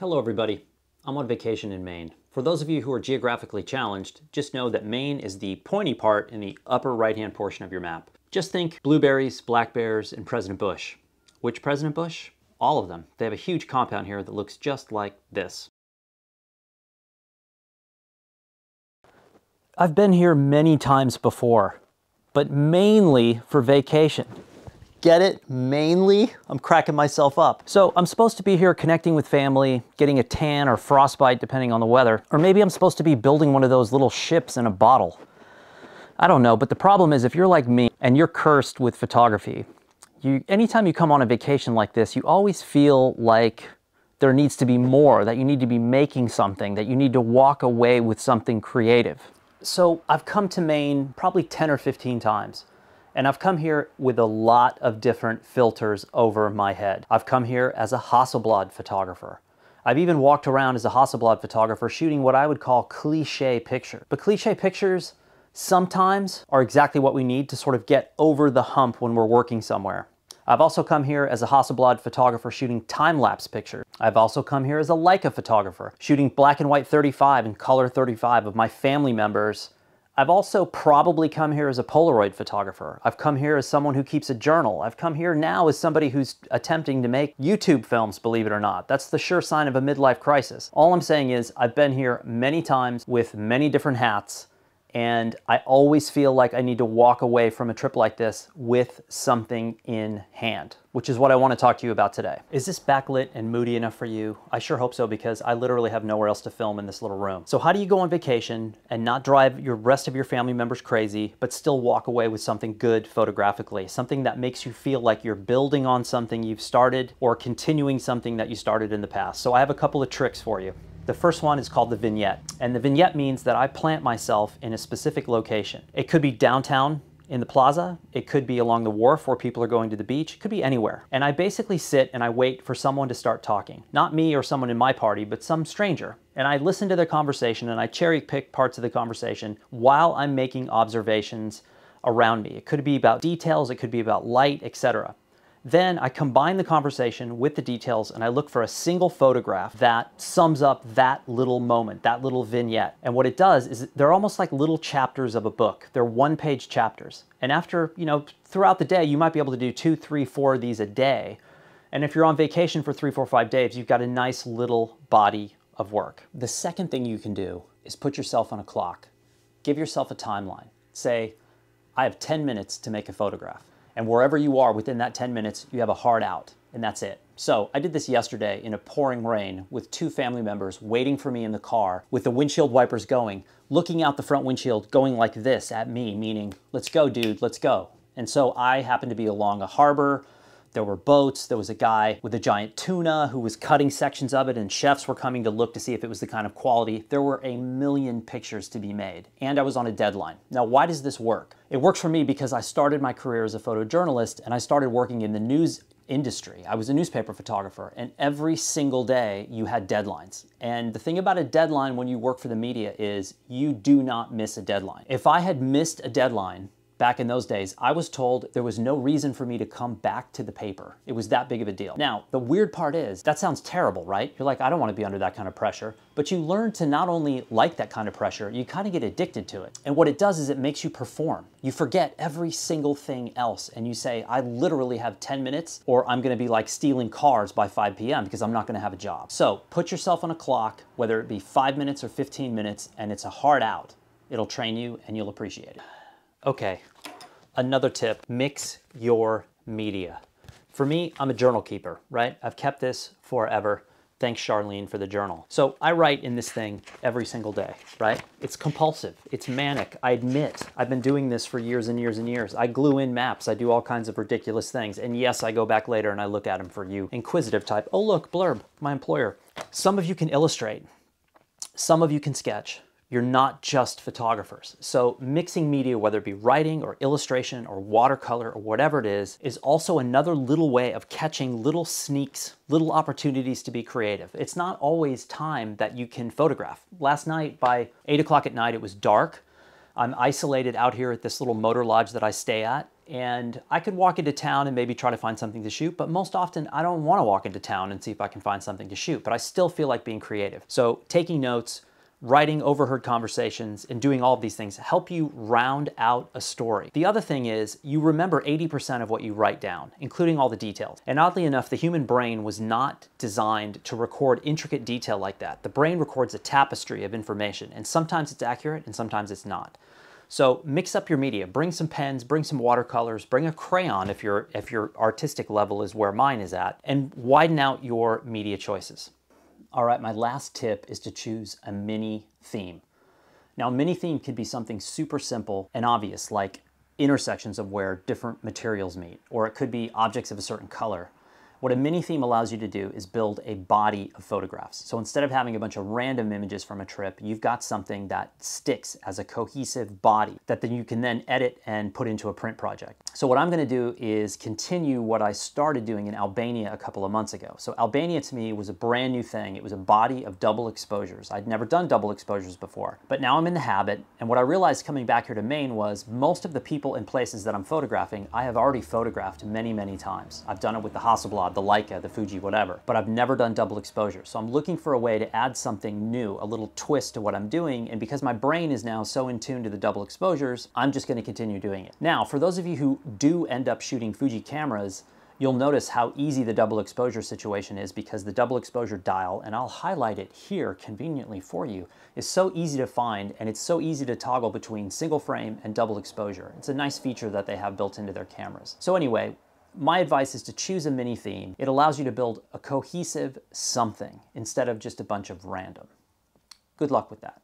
Hello everybody. I'm on vacation in Maine. For those of you who are geographically challenged, just know that Maine is the pointy part in the upper right-hand portion of your map. Just think blueberries, black bears, and President Bush. Which President Bush? All of them. They have a huge compound here that looks just like this. I've been here many times before, but mainly for vacation. Get it? Mainly? I'm cracking myself up. So I'm supposed to be here connecting with family, getting a tan or frostbite depending on the weather, or maybe I'm supposed to be building one of those little ships in a bottle. I don't know, but the problem is if you're like me and you're cursed with photography, you anytime you come on a vacation like this, you always feel like there needs to be more, that you need to be making something, that you need to walk away with something creative. So I've come to Maine probably 10 or 15 times. And I've come here with a lot of different filters over my head. I've come here as a Hasselblad photographer. I've even walked around as a Hasselblad photographer shooting what I would call cliche pictures. But cliche pictures sometimes are exactly what we need to sort of get over the hump when we're working somewhere. I've also come here as a Hasselblad photographer shooting time-lapse pictures. I've also come here as a Leica photographer shooting black and white 35 and color 35 of my family members I've also probably come here as a Polaroid photographer. I've come here as someone who keeps a journal. I've come here now as somebody who's attempting to make YouTube films, believe it or not. That's the sure sign of a midlife crisis. All I'm saying is I've been here many times with many different hats and I always feel like I need to walk away from a trip like this with something in hand, which is what I want to talk to you about today. Is this backlit and moody enough for you? I sure hope so because I literally have nowhere else to film in this little room. So how do you go on vacation and not drive your rest of your family members crazy, but still walk away with something good photographically, something that makes you feel like you're building on something you've started or continuing something that you started in the past? So I have a couple of tricks for you. The first one is called the vignette. And the vignette means that I plant myself in a specific location. It could be downtown in the plaza, it could be along the wharf where people are going to the beach, it could be anywhere. And I basically sit and I wait for someone to start talking. Not me or someone in my party, but some stranger. And I listen to their conversation and I cherry pick parts of the conversation while I'm making observations around me. It could be about details, it could be about light, etc. Then I combine the conversation with the details and I look for a single photograph that sums up that little moment, that little vignette. And what it does is they're almost like little chapters of a book. They're one page chapters. And after, you know, throughout the day, you might be able to do two, three, four of these a day. And if you're on vacation for three, four, five days, you've got a nice little body of work. The second thing you can do is put yourself on a clock. Give yourself a timeline. Say, I have 10 minutes to make a photograph. And wherever you are within that 10 minutes, you have a hard out, and that's it. So I did this yesterday in a pouring rain with two family members waiting for me in the car with the windshield wipers going, looking out the front windshield, going like this at me, meaning, let's go, dude, let's go. And so I happened to be along a harbor there were boats. There was a guy with a giant tuna who was cutting sections of it, and chefs were coming to look to see if it was the kind of quality. There were a million pictures to be made, and I was on a deadline. Now, why does this work? It works for me because I started my career as a photojournalist and I started working in the news industry. I was a newspaper photographer, and every single day you had deadlines. And the thing about a deadline when you work for the media is you do not miss a deadline. If I had missed a deadline, back in those days, I was told there was no reason for me to come back to the paper. It was that big of a deal. Now, the weird part is, that sounds terrible, right? You're like, I don't want to be under that kind of pressure. But you learn to not only like that kind of pressure, you kind of get addicted to it. And what it does is it makes you perform. You forget every single thing else and you say, I literally have 10 minutes or I'm going to be like stealing cars by 5 p.m. because I'm not going to have a job. So put yourself on a clock, whether it be five minutes or 15 minutes, and it's a hard out. It'll train you and you'll appreciate it. Okay, another tip, mix your media. For me, I'm a journal keeper, right? I've kept this forever. Thanks, Charlene, for the journal. So I write in this thing every single day, right? It's compulsive. It's manic. I admit I've been doing this for years and years and years. I glue in maps. I do all kinds of ridiculous things. And yes, I go back later and I look at them for you inquisitive type. Oh, look, blurb, my employer. Some of you can illustrate. Some of you can sketch you're not just photographers. So mixing media, whether it be writing or illustration or watercolor or whatever it is, is also another little way of catching little sneaks, little opportunities to be creative. It's not always time that you can photograph. Last night by eight o'clock at night, it was dark. I'm isolated out here at this little motor lodge that I stay at and I could walk into town and maybe try to find something to shoot, but most often I don't want to walk into town and see if I can find something to shoot, but I still feel like being creative. So taking notes, writing overheard conversations, and doing all of these things help you round out a story. The other thing is you remember 80% of what you write down, including all the details. And oddly enough, the human brain was not designed to record intricate detail like that. The brain records a tapestry of information, and sometimes it's accurate and sometimes it's not. So mix up your media, bring some pens, bring some watercolors, bring a crayon if your, if your artistic level is where mine is at, and widen out your media choices. All right, my last tip is to choose a mini theme. Now, a mini theme could be something super simple and obvious, like intersections of where different materials meet, or it could be objects of a certain color, what a mini theme allows you to do is build a body of photographs. So instead of having a bunch of random images from a trip, you've got something that sticks as a cohesive body that then you can then edit and put into a print project. So what I'm gonna do is continue what I started doing in Albania a couple of months ago. So Albania to me was a brand new thing. It was a body of double exposures. I'd never done double exposures before, but now I'm in the habit. And what I realized coming back here to Maine was most of the people and places that I'm photographing, I have already photographed many, many times. I've done it with the The Leica, the Fuji, whatever. But I've never done double exposure. So I'm looking for a way to add something new, a little twist to what I'm doing. And because my brain is now so in tune to the double exposures, I'm just gonna continue doing it. Now, for those of you who do end up shooting Fuji cameras, you'll notice how easy the double exposure situation is because the double exposure dial, and I'll highlight it here conveniently for you, is so easy to find and it's so easy to toggle between single frame and double exposure. It's a nice feature that they have built into their cameras. So anyway, my advice is to choose a mini theme. It allows you to build a cohesive something instead of just a bunch of random. Good luck with that.